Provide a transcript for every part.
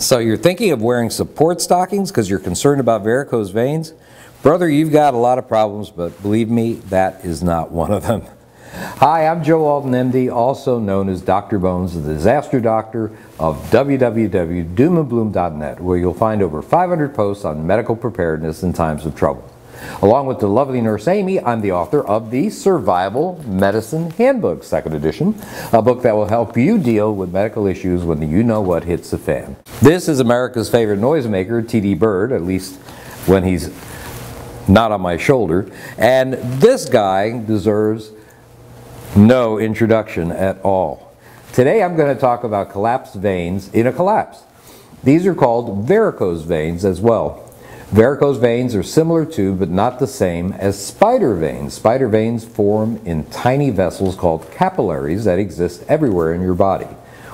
So you're thinking of wearing support stockings because you're concerned about varicose veins? Brother, you've got a lot of problems, but believe me, that is not one of them. Hi, I'm Joe Alton, MD, also known as Dr. Bones, the disaster doctor of www.doomandbloom.net, where you'll find over 500 posts on medical preparedness in times of trouble. Along with the lovely nurse Amy, I'm the author of the Survival Medicine Handbook, second edition, a book that will help you deal with medical issues when you know what hits the fan. This is America's favorite noisemaker, TD Bird, at least when he's not on my shoulder, and this guy deserves no introduction at all. Today I'm going to talk about collapsed veins in a collapse. These are called varicose veins as well. Varicose veins are similar to, but not the same, as spider veins. Spider veins form in tiny vessels called capillaries that exist everywhere in your body.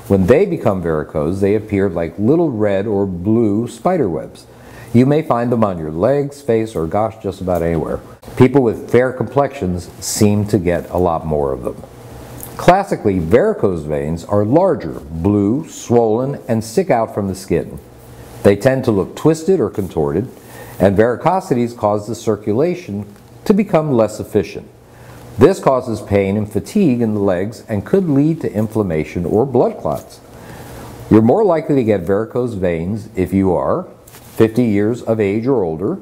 When they become varicose, they appear like little red or blue spider webs. You may find them on your legs, face, or gosh, just about anywhere. People with fair complexions seem to get a lot more of them. Classically, varicose veins are larger, blue, swollen, and stick out from the skin. They tend to look twisted or contorted, and varicosities cause the circulation to become less efficient. This causes pain and fatigue in the legs and could lead to inflammation or blood clots. You're more likely to get varicose veins if you are 50 years of age or older,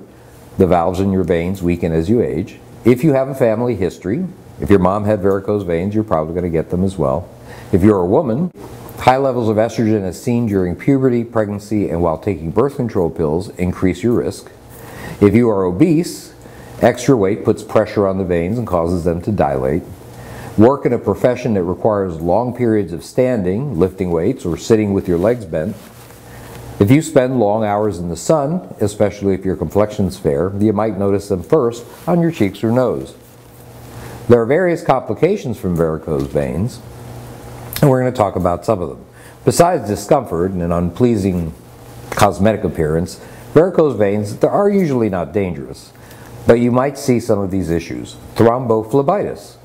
the valves in your veins weaken as you age. If you have a family history, if your mom had varicose veins, you're probably going to get them as well. If you're a woman, high levels of estrogen as seen during puberty, pregnancy, and while taking birth control pills increase your risk. If you are obese, extra weight puts pressure on the veins and causes them to dilate. Work in a profession that requires long periods of standing, lifting weights, or sitting with your legs bent if you spend long hours in the sun, especially if your complexion is fair, you might notice them first on your cheeks or nose. There are various complications from varicose veins, and we're going to talk about some of them. Besides discomfort and an unpleasing cosmetic appearance, varicose veins are usually not dangerous, but you might see some of these issues. Thrombophlebitis.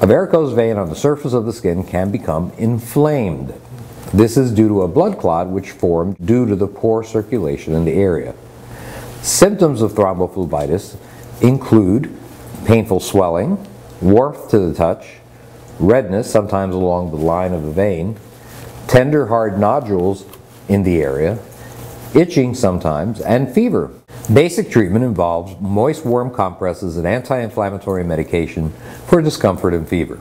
A varicose vein on the surface of the skin can become inflamed. This is due to a blood clot which formed due to the poor circulation in the area. Symptoms of thrombophlebitis include painful swelling, warmth to the touch, redness, sometimes along the line of the vein, tender hard nodules in the area, itching sometimes, and fever. Basic treatment involves moist warm compresses and anti-inflammatory medication for discomfort and fever.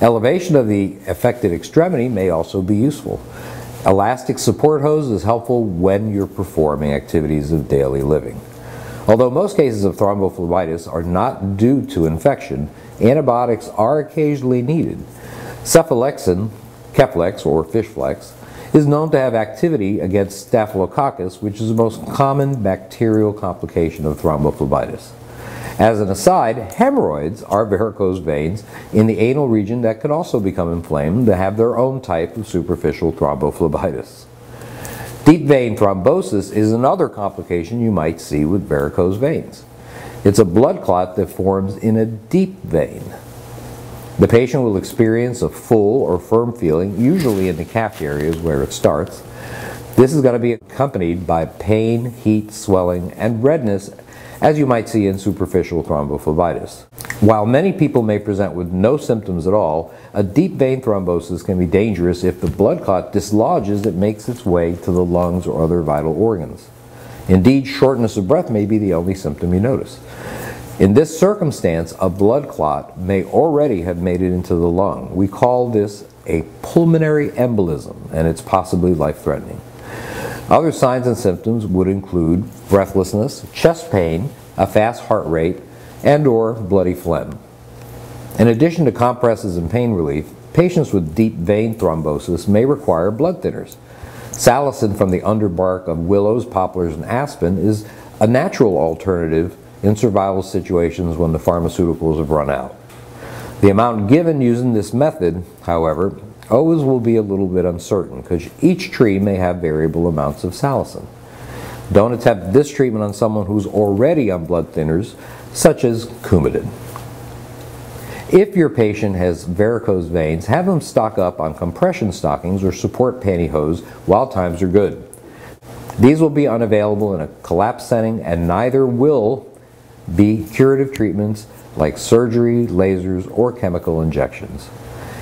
Elevation of the affected extremity may also be useful. Elastic support hose is helpful when you're performing activities of daily living. Although most cases of thrombophlebitis are not due to infection, antibiotics are occasionally needed. Cephalexin, Keflex or Fishflex, is known to have activity against Staphylococcus, which is the most common bacterial complication of thrombophlebitis. As an aside, hemorrhoids are varicose veins in the anal region that can also become inflamed to have their own type of superficial thrombophlebitis. Deep vein thrombosis is another complication you might see with varicose veins. It's a blood clot that forms in a deep vein. The patient will experience a full or firm feeling, usually in the calf areas where it starts. This is going to be accompanied by pain, heat, swelling, and redness as you might see in superficial thrombophlebitis. While many people may present with no symptoms at all, a deep vein thrombosis can be dangerous if the blood clot dislodges it makes its way to the lungs or other vital organs. Indeed, shortness of breath may be the only symptom you notice. In this circumstance, a blood clot may already have made it into the lung. We call this a pulmonary embolism, and it's possibly life-threatening. Other signs and symptoms would include breathlessness, chest pain, a fast heart rate, and or bloody phlegm. In addition to compresses and pain relief, patients with deep vein thrombosis may require blood thinners. Salicin from the underbark of willows, poplars, and aspen is a natural alternative in survival situations when the pharmaceuticals have run out. The amount given using this method, however, always will be a little bit uncertain because each tree may have variable amounts of salicin. Don't attempt this treatment on someone who's already on blood thinners, such as Coumadin. If your patient has varicose veins, have them stock up on compression stockings or support pantyhose while times are good. These will be unavailable in a collapse setting and neither will be curative treatments like surgery, lasers, or chemical injections.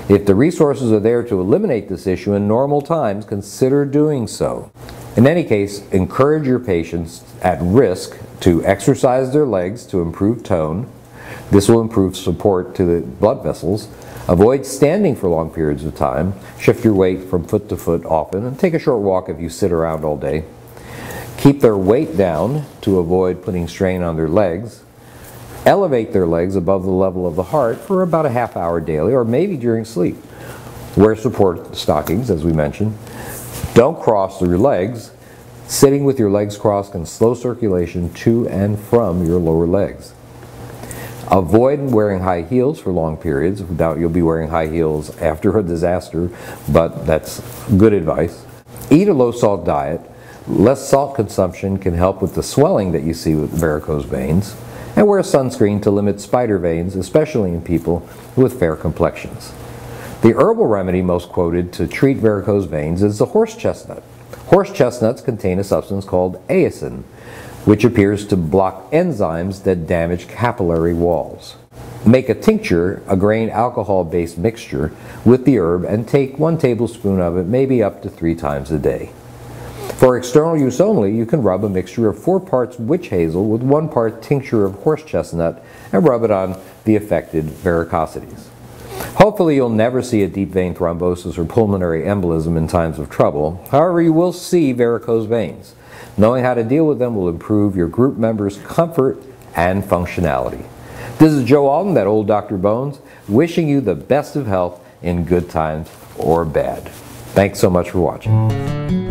If the resources are there to eliminate this issue in normal times, consider doing so. In any case, encourage your patients at risk to exercise their legs to improve tone. This will improve support to the blood vessels. Avoid standing for long periods of time. Shift your weight from foot to foot often and take a short walk if you sit around all day. Keep their weight down to avoid putting strain on their legs. Elevate their legs above the level of the heart for about a half hour daily or maybe during sleep. Wear support stockings, as we mentioned. Don't cross your legs. Sitting with your legs crossed can slow circulation to and from your lower legs. Avoid wearing high heels for long periods. Doubt you'll be wearing high heels after a disaster, but that's good advice. Eat a low salt diet. Less salt consumption can help with the swelling that you see with varicose veins and wear sunscreen to limit spider veins, especially in people with fair complexions. The herbal remedy most quoted to treat varicose veins is the horse chestnut. Horse chestnuts contain a substance called aescin, which appears to block enzymes that damage capillary walls. Make a tincture, a grain alcohol-based mixture, with the herb and take one tablespoon of it maybe up to three times a day. For external use only, you can rub a mixture of four parts witch hazel with one part tincture of horse chestnut and rub it on the affected varicosities. Hopefully you'll never see a deep vein thrombosis or pulmonary embolism in times of trouble. However, you will see varicose veins. Knowing how to deal with them will improve your group members' comfort and functionality. This is Joe Alton, that old Dr. Bones, wishing you the best of health in good times or bad. Thanks so much for watching.